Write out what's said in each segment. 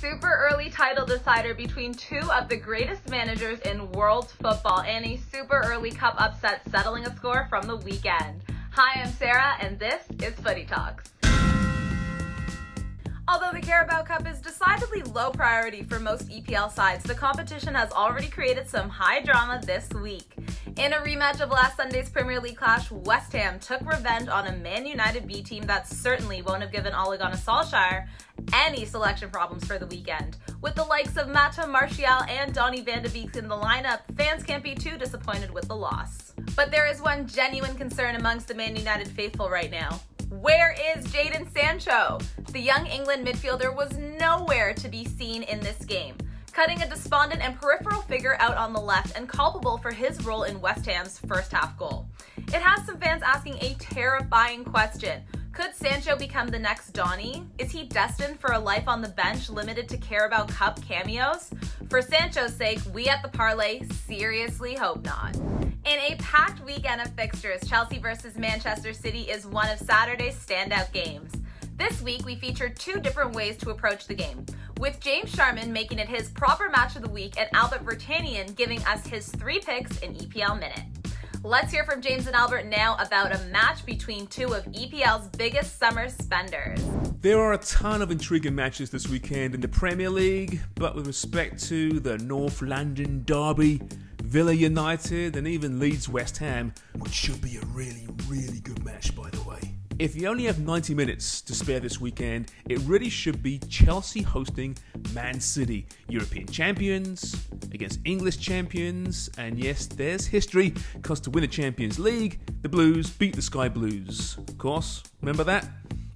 super early title decider between two of the greatest managers in world football and a super early cup upset settling a score from the weekend. Hi, I'm Sarah, and this is Footy Talks. Although the Carabao Cup is decidedly low priority for most EPL sides, the competition has already created some high drama this week. In a rematch of last Sunday's Premier League clash, West Ham took revenge on a Man United B team that certainly won't have given Ole Gunnar Solskjaer any selection problems for the weekend. With the likes of Mata Martial and Donny van de Beek in the lineup, fans can't be too disappointed with the loss. But there is one genuine concern amongst the Man United faithful right now. Where is Jadon Sancho? The young England midfielder was nowhere to be seen in this game, cutting a despondent and peripheral figure out on the left and culpable for his role in West Ham's first half goal. It has some fans asking a terrifying question. Could Sancho become the next Donny? Is he destined for a life on the bench limited to Carabao Cup cameos? For Sancho's sake, we at the Parlay seriously hope not. In a packed weekend of fixtures, Chelsea versus Manchester City is one of Saturday's standout games. This week, we featured two different ways to approach the game, with James Sharman making it his proper match of the week and Albert Vertanian giving us his three picks in EPL Minute. Let's hear from James and Albert now about a match between two of EPL's biggest summer spenders. There are a ton of intriguing matches this weekend in the Premier League, but with respect to the North London Derby, Villa United, and even Leeds West Ham, which should be a really, really good match, by the way. If you only have 90 minutes to spare this weekend, it really should be Chelsea hosting Man City, European champions against English champions, and yes, there's history, because to win the Champions League, the Blues beat the Sky Blues. Of course, remember that?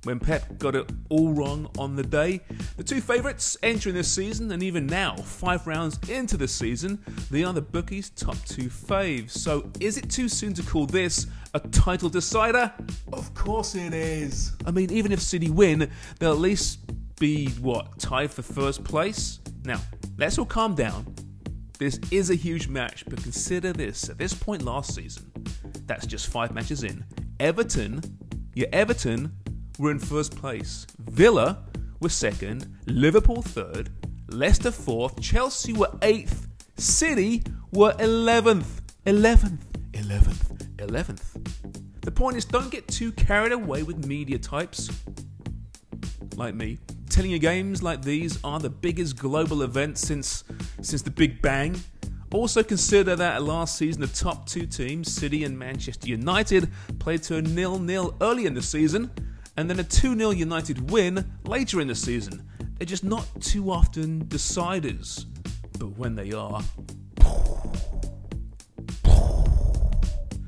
When Pep got it all wrong on the day. The two favourites entering this season, and even now, five rounds into the season, they are the bookies' top two faves. So, is it too soon to call this a title decider? Of course it is. I mean, even if City win, they'll at least be, what, tied for first place? Now, let's all calm down. This is a huge match, but consider this at this point last season, that's just five matches in. Everton, your Everton were in first place. Villa were second, Liverpool third, Leicester fourth, Chelsea were eighth, City were 11th. 11th. 11th. 11th. The point is, don't get too carried away with media types like me. Telling you games like these are the biggest global event since since the Big Bang. Also consider that last season the top two teams, City and Manchester United, played to a nil-nil early in the season, and then a 2 0 United win later in the season. They're just not too often deciders, but when they are.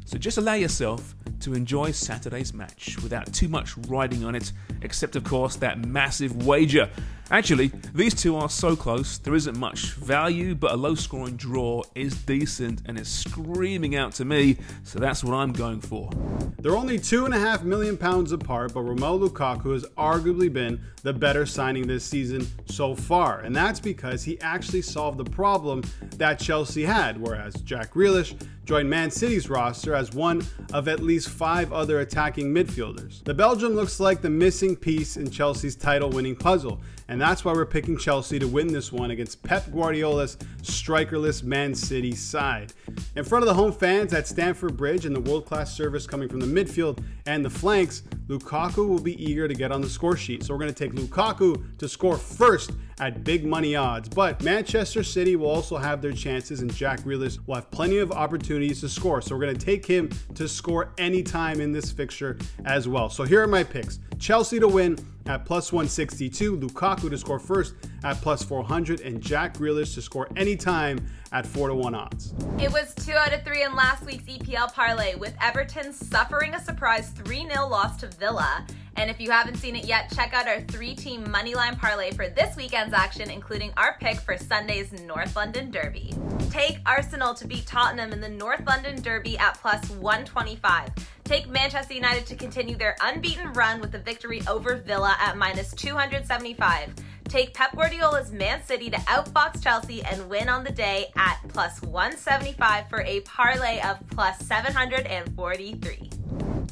So just allow yourself to enjoy Saturday's match without too much riding on it, except, of course, that massive wager Actually, these two are so close, there isn't much value, but a low scoring draw is decent and is screaming out to me, so that's what I'm going for. They're only two and a half million pounds apart, but Romelu Lukaku has arguably been the better signing this season so far, and that's because he actually solved the problem that Chelsea had, whereas Jack Grealish joined Man City's roster as one of at least five other attacking midfielders. The Belgium looks like the missing piece in Chelsea's title winning puzzle, and that's why we're picking Chelsea to win this one against Pep Guardiola's strikerless Man City side. In front of the home fans at Stamford Bridge and the world class service coming from the midfield and the flanks, Lukaku will be eager to get on the score sheet. So we're going to take Lukaku to score first at big money odds. But Manchester City will also have their chances, and Jack Grealish will have plenty of opportunities to score. So we're going to take him to score anytime in this fixture as well. So here are my picks Chelsea to win at plus 162, Lukaku to score first at plus 400, and Jack Grealish to score anytime at 4 to 1 odds. It was 2 out of 3 in last week's EPL parlay, with Everton suffering a surprise 3 0 loss to Villa. And if you haven't seen it yet, check out our three team moneyline parlay for this weekend's action, including our pick for Sunday's North London Derby. Take Arsenal to beat Tottenham in the North London Derby at plus 125. Take Manchester United to continue their unbeaten run with a victory over Villa at minus 275. Take Pep Guardiola's Man City to outbox Chelsea and win on the day at plus 175 for a parlay of plus 743.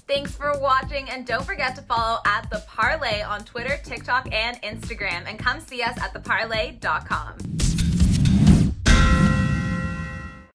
Thanks for watching, and don't forget to follow at The Parlay on Twitter, TikTok, and Instagram. And come see us at theparlay.com.